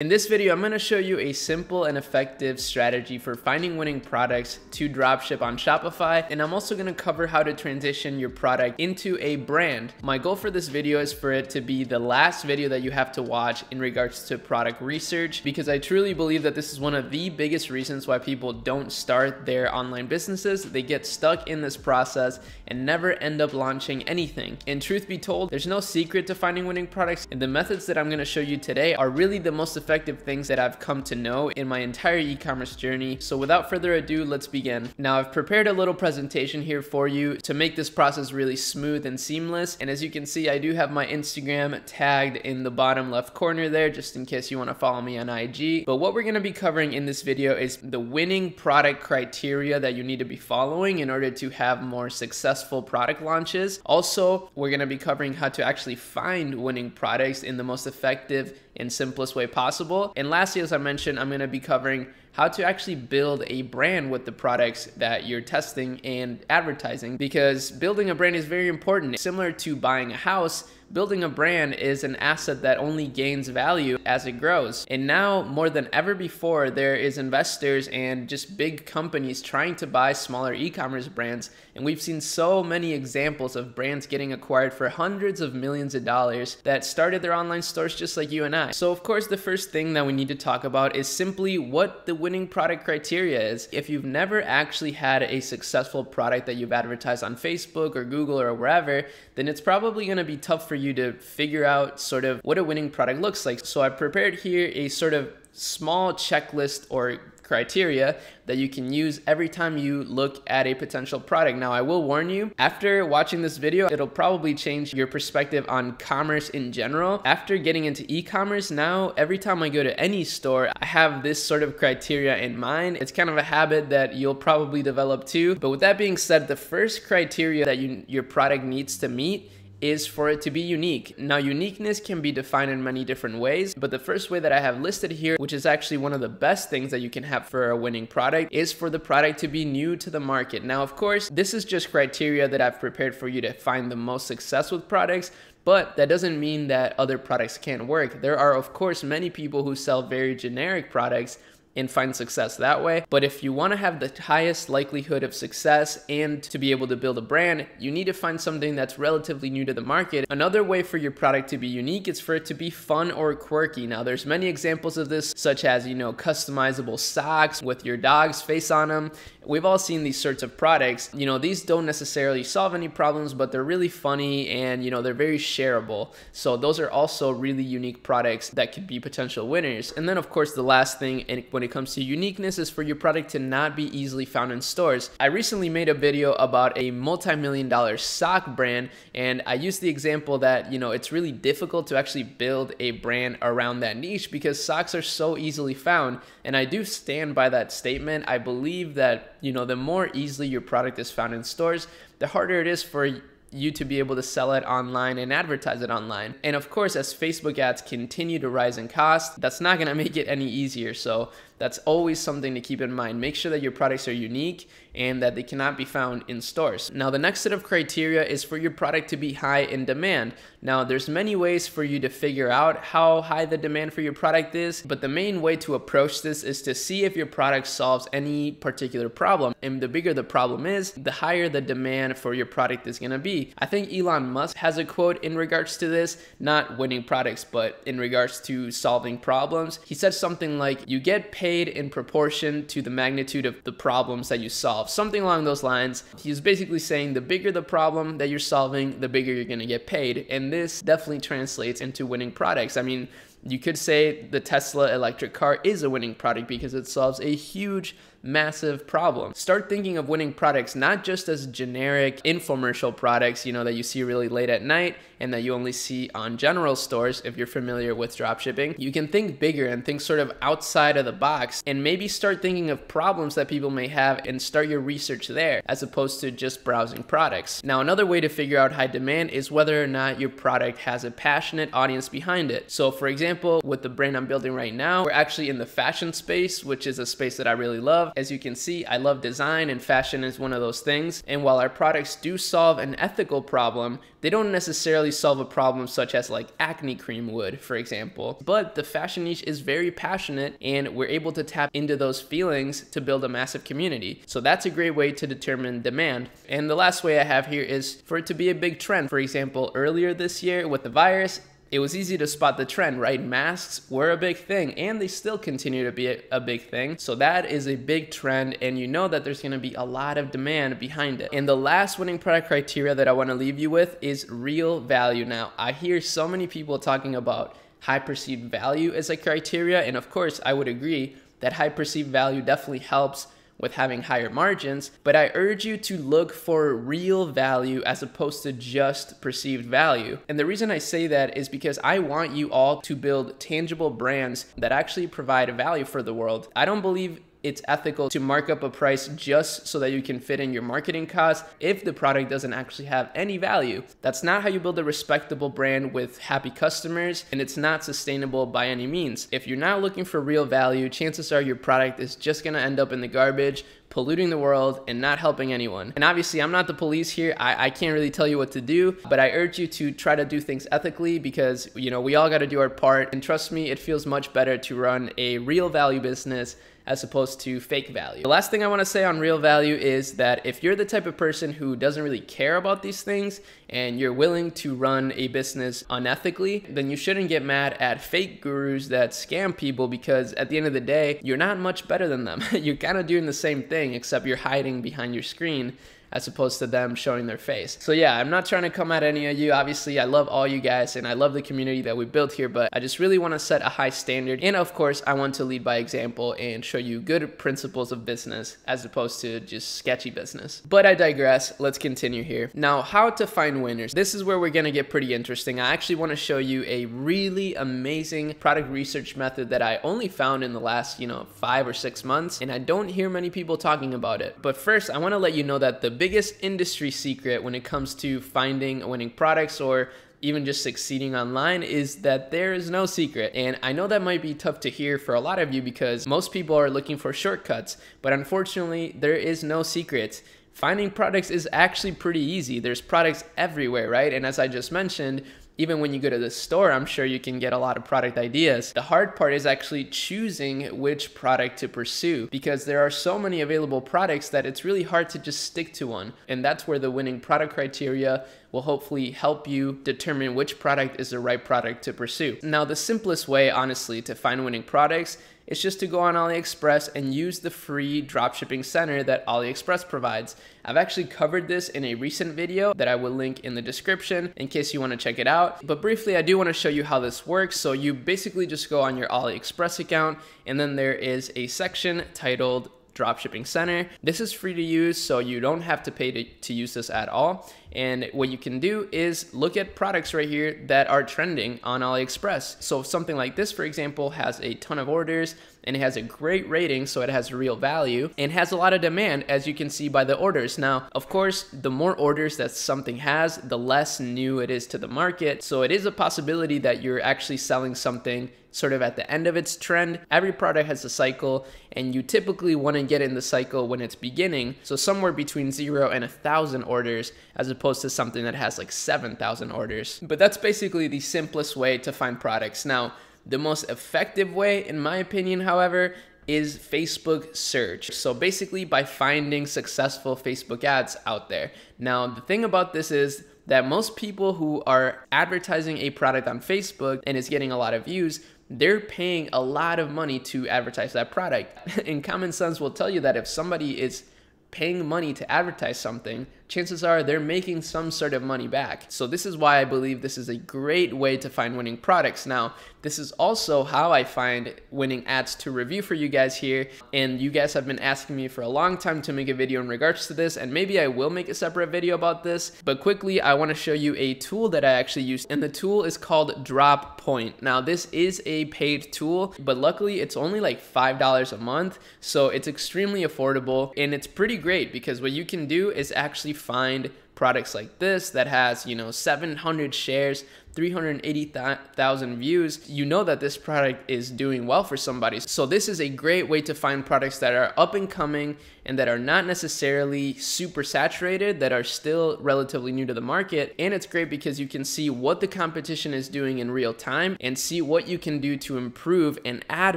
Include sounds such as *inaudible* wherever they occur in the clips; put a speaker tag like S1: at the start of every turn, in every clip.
S1: In this video, I'm going to show you a simple and effective strategy for finding winning products to dropship on Shopify, and I'm also going to cover how to transition your product into a brand. My goal for this video is for it to be the last video that you have to watch in regards to product research, because I truly believe that this is one of the biggest reasons why people don't start their online businesses. They get stuck in this process and never end up launching anything. And truth be told, there's no secret to finding winning products, and the methods that I'm going to show you today are really the most effective effective things that I've come to know in my entire e-commerce journey. So without further ado, let's begin. Now I've prepared a little presentation here for you to make this process really smooth and seamless. And as you can see, I do have my Instagram tagged in the bottom left corner there, just in case you wanna follow me on IG. But what we're gonna be covering in this video is the winning product criteria that you need to be following in order to have more successful product launches. Also, we're gonna be covering how to actually find winning products in the most effective and simplest way possible. And lastly, as I mentioned, I'm going to be covering how to actually build a brand with the products that you're testing and advertising because building a brand is very important. Similar to buying a house, building a brand is an asset that only gains value as it grows. And now more than ever before, there is investors and just big companies trying to buy smaller e-commerce brands. And we've seen so many examples of brands getting acquired for hundreds of millions of dollars that started their online stores just like you and I. So of course, the first thing that we need to talk about is simply what the winning product criteria is. If you've never actually had a successful product that you've advertised on Facebook or Google or wherever, then it's probably gonna be tough for you to figure out sort of what a winning product looks like. So I prepared here a sort of small checklist or criteria that you can use every time you look at a potential product. Now, I will warn you, after watching this video, it'll probably change your perspective on commerce in general. After getting into e-commerce, now every time I go to any store, I have this sort of criteria in mind. It's kind of a habit that you'll probably develop too. But with that being said, the first criteria that you, your product needs to meet is for it to be unique. Now, uniqueness can be defined in many different ways, but the first way that I have listed here, which is actually one of the best things that you can have for a winning product, is for the product to be new to the market. Now, of course, this is just criteria that I've prepared for you to find the most success with products, but that doesn't mean that other products can't work. There are, of course, many people who sell very generic products and find success that way. But if you want to have the highest likelihood of success and to be able to build a brand, you need to find something that's relatively new to the market. Another way for your product to be unique is for it to be fun or quirky. Now, there's many examples of this, such as, you know, customizable socks with your dog's face on them. We've all seen these sorts of products. You know, these don't necessarily solve any problems, but they're really funny and, you know, they're very shareable. So those are also really unique products that could be potential winners. And then, of course, the last thing when it comes to uniqueness is for your product to not be easily found in stores. I recently made a video about a multi-million dollar sock brand and I used the example that, you know, it's really difficult to actually build a brand around that niche because socks are so easily found. And I do stand by that statement. I believe that, you know, the more easily your product is found in stores, the harder it is for you to be able to sell it online and advertise it online. And of course, as Facebook ads continue to rise in cost, that's not gonna *laughs* make it any easier. So that's always something to keep in mind. Make sure that your products are unique and that they cannot be found in stores. Now, the next set of criteria is for your product to be high in demand. Now, there's many ways for you to figure out how high the demand for your product is, but the main way to approach this is to see if your product solves any particular problem. And the bigger the problem is, the higher the demand for your product is gonna be. I think Elon Musk has a quote in regards to this, not winning products, but in regards to solving problems. He said something like, you get paid paid in proportion to the magnitude of the problems that you solve. Something along those lines. He's basically saying the bigger the problem that you're solving, the bigger you're going to get paid. And this definitely translates into winning products. I mean, you could say the Tesla electric car is a winning product because it solves a huge massive problem. Start thinking of winning products not just as generic infomercial products, you know, that you see really late at night and that you only see on general stores if you're familiar with dropshipping. You can think bigger and think sort of outside of the box and maybe start thinking of problems that people may have and start your research there as opposed to just browsing products. Now, another way to figure out high demand is whether or not your product has a passionate audience behind it. So for example, with the brand I'm building right now, we're actually in the fashion space, which is a space that I really love love. As you can see, I love design and fashion is one of those things. And while our products do solve an ethical problem, they don't necessarily solve a problem such as like acne cream would, for example. But the fashion niche is very passionate and we're able to tap into those feelings to build a massive community. So that's a great way to determine demand. And the last way I have here is for it to be a big trend. For example, earlier this year with the virus, it was easy to spot the trend, right? Masks were a big thing and they still continue to be a, big thing. So that is a big trend and you know that there's gonna be a lot of demand behind it. And the last winning product criteria that I wanna leave you with is real value. Now, I hear so many people talking about high perceived value as a criteria. And of course, I would agree that high perceived value definitely helps with having higher margins, but I urge you to look for real value as opposed to just perceived value. And the reason I say that is because I want you all to build tangible brands that actually provide value for the world. I don't believe it's ethical to mark up a price just so that you can fit in your marketing costs if the product doesn't actually have any value. That's not how you build a respectable brand with happy customers, and it's not sustainable by any means. If you're not looking for real value, chances are your product is just gonna end up in the garbage polluting the world and not helping anyone. And obviously, I'm not the police here. I, I, can't really tell you what to do, but I urge you to try to do things ethically because, you know, we all got to do our part. And trust me, it feels much better to run a real value business as opposed to fake value. The last thing I want to say on real value is that if you're the type of person who doesn't really care about these things and you're willing to run a business unethically, then you shouldn't get mad at fake gurus that scam people because at the end of the day, you're not much better than them. *laughs* you're kind of doing the same thing except you're hiding behind your screen as opposed to them showing their face. So yeah, I'm not trying to come at any of you. Obviously, I love all you guys and I love the community that we built here, but I just really want to set a high standard. And of course, I want to lead by example and show you good principles of business as opposed to just sketchy business. But I digress. Let's continue here. Now, how to find winners. This is where we're to get pretty interesting. I actually want to show you a really amazing product research method that I only found in the last, you know, five or six months, and I don't hear many people talking about it. But first, I want to let you know that the biggest industry secret when it comes to finding winning products or even just succeeding online is that there is no secret. And I know that might be tough to hear for a lot of you because most people are looking for shortcuts, but unfortunately, there is no secret. Finding products is actually pretty easy. There's products everywhere, right? And as I just mentioned, even when you go to the store, I'm sure you can get a lot of product ideas. The hard part is actually choosing which product to pursue because there are so many available products that it's really hard to just stick to one. And that's where the winning product criteria will hopefully help you determine which product is the right product to pursue. Now, the simplest way, honestly, to find winning products is just to go on AliExpress and use the free dropshipping center that AliExpress provides. I've actually covered this in a recent video that I will link in the description in case you want to check it out. But briefly, I do want to show you how this works. So you basically just go on your AliExpress account and then there is a section titled Dropshipping Center. This is free to use, so you don't have to pay to, to use this at all. And what you can do is look at products right here that are trending on AliExpress. So something like this, for example, has a ton of orders and it has a great rating, so it has real value and has a lot of demand, as you can see by the orders. Now, of course, the more orders that something has, the less new it is to the market. So it is a possibility that you're actually selling something sort of at the end of its trend. Every product has a cycle, and you typically want to get in the cycle when it's beginning. So somewhere between zero and a thousand orders, as opposed to something that has like 7,000 orders. But that's basically the simplest way to find products. Now, the most effective way, in my opinion, however, is Facebook search. So basically by finding successful Facebook ads out there. Now, the thing about this is that most people who are advertising a product on Facebook and is getting a lot of views they're paying a lot of money to advertise that product. *laughs* and common sense will tell you that if somebody is paying money to advertise something, chances are they're making some sort of money back. So this is why I believe this is a great way to find winning products. Now, this is also how I find winning ads to review for you guys here. And you guys have been asking me for a long time to make a video in regards to this, and maybe I will make a separate video about this. But quickly, I wanna show you a tool that I actually use, and the tool is called Drop Point. Now, this is a paid tool, but luckily it's only like $5 a month. So it's extremely affordable, and it's pretty great because what you can do is actually find products like this that has, you know, 700 shares 380,000 views, you know that this product is doing well for somebody. So this is a great way to find products that are up and coming and that are not necessarily super saturated, that are still relatively new to the market. And it's great because you can see what the competition is doing in real time and see what you can do to improve and add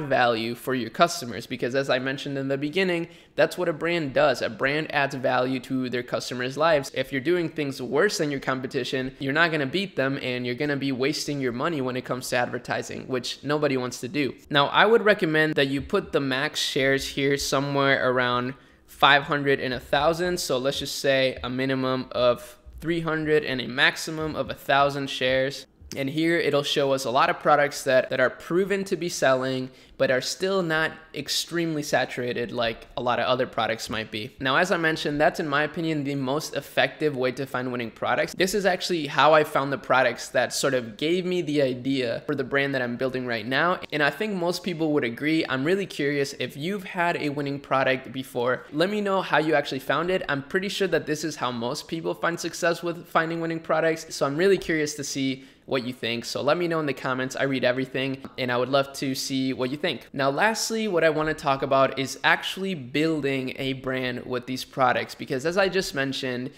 S1: value for your customers. Because as I mentioned in the beginning, that's what a brand does. A brand adds value to their customers' lives. If you're doing things worse than your competition, you're not gonna beat them and you're gonna be wasting your money when it comes to advertising, which nobody wants to do. Now, I would recommend that you put the max shares here somewhere around 500 and 1,000. So let's just say a minimum of 300 and a maximum of 1,000 shares. And here it'll show us a lot of products that, that are proven to be selling, but are still not extremely saturated like a lot of other products might be. Now, as I mentioned, that's in my opinion the most effective way to find winning products. This is actually how I found the products that sort of gave me the idea for the brand that I'm building right now. And I think most people would agree. I'm really curious if you've had a winning product before. Let me know how you actually found it. I'm pretty sure that this is how most people find success with finding winning products. So I'm really curious to see what you think. So let me know in the comments. I read everything and I would love to see what you think. Now, lastly, what I want to talk about is actually building a brand with these products because as I just mentioned,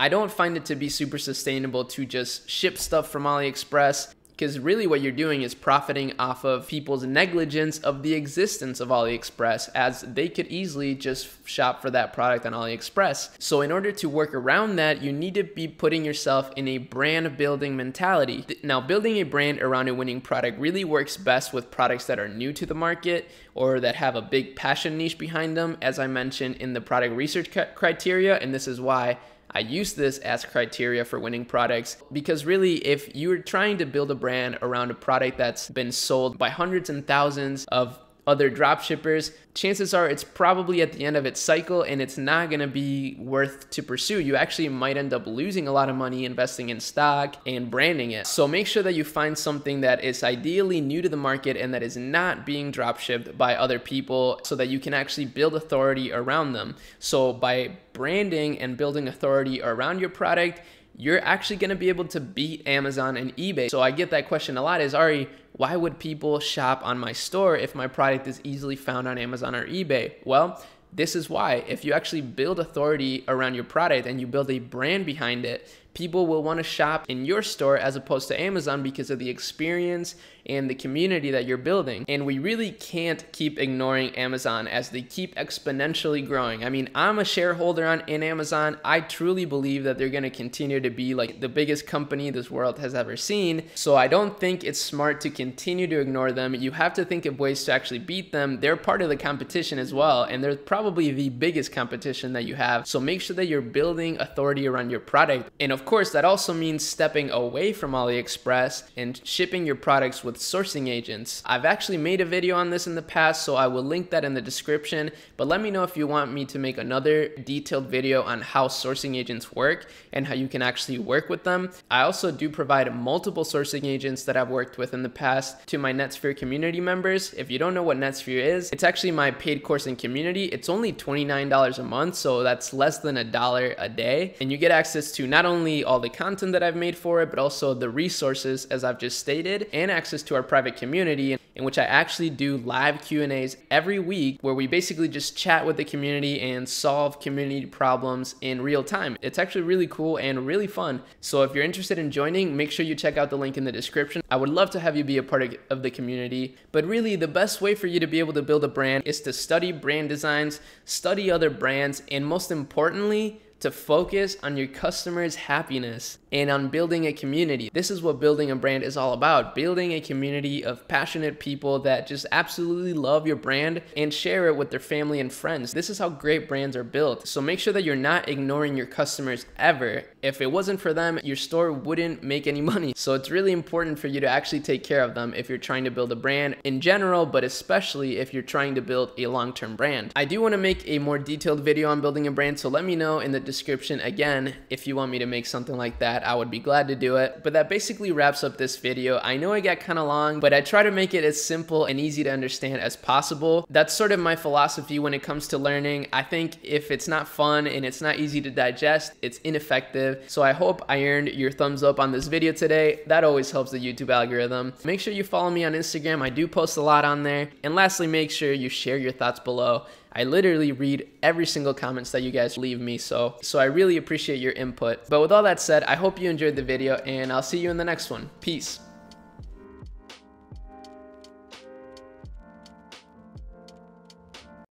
S1: I don't find it to be super sustainable to just ship stuff from AliExpress because really what you're doing is profiting off of people's negligence of the existence of AliExpress as they could easily just shop for that product on AliExpress. So in order to work around that, you need to be putting yourself in a brand building mentality. Now, building a brand around a winning product really works best with products that are new to the market or that have a big passion niche behind them, as I mentioned in the product research criteria, and this is why I use this as criteria for winning products because really, if you're trying to build a brand around a product that's been sold by hundreds and thousands of other drop shippers, chances are it's probably at the end of its cycle and it's not going to be worth to pursue. You actually might end up losing a lot of money investing in stock and branding it. So make sure that you find something that is ideally new to the market and that is not being drop shipped by other people so that you can actually build authority around them. So by branding and building authority around your product, you're actually going to be able to beat Amazon and eBay. So I get that question a lot is Arie, why would people shop on my store if my product is easily found on Amazon or eBay? Well, this is why. If you actually build authority around your product and you build a brand behind it, people will want to shop in your store as opposed to Amazon because of the experience and the community that you're building. And we really can't keep ignoring Amazon as they keep exponentially growing. I mean, I'm a shareholder on in Amazon. I truly believe that they're going to continue to be like the biggest company this world has ever seen. So I don't think it's smart to continue to ignore them. You have to think of ways to actually beat them. They're part of the competition as well, and they're probably the biggest competition that you have. So make sure that you're building authority around your product. And of course, that also means stepping away from AliExpress and shipping your products with sourcing agents. I've actually made a video on this in the past, so I will link that in the description, but let me know if you want me to make another detailed video on how sourcing agents work and how you can actually work with them. I also do provide multiple sourcing agents that I've worked with in the past to my Netsphere community members. If you don't know what Netsphere is, it's actually my paid course and community. It's only $29 a month, so that's less than a dollar a day. And you get access to not only all the content that I've made for it, but also the resources as I've just stated, and access to our private community in which I actually do live Q&As every week where we basically just chat with the community and solve community problems in real time. It's actually really cool and really fun. So if you're interested in joining, make sure you check out the link in the description. I would love to have you be a part of the community. But really, the best way for you to be able to build a brand is to study brand designs, study other brands, and most importantly, to focus on your customers' happiness and on building a community. This is what building a brand is all about building a community of passionate people that just absolutely love your brand and share it with their family and friends. This is how great brands are built. So make sure that you're not ignoring your customers ever. If it wasn't for them, your store wouldn't make any *laughs* money. So it's really important for you to actually take care of them if you're trying to build a brand in general, but especially if you're trying to build a long term brand. I do want to make a more detailed video on building a brand, so let me know in the description again if you want me to make something like that. That, I would be glad to do it. But that basically wraps up this video. I know it got kind of long, but I try to make it as simple and easy to understand as possible. That's sort of my philosophy when it comes to learning. I think if it's not fun and it's not easy to digest, it's ineffective. So I hope I earned your thumbs up on this video today. That always helps the YouTube algorithm. Make sure you follow me on Instagram. I do post a lot on there. And lastly, make sure you share your thoughts below. I literally read every single comments that you guys leave me, so so I really appreciate your input. But with all that said, I hope you enjoyed the video and I'll see you in the next one. Peace.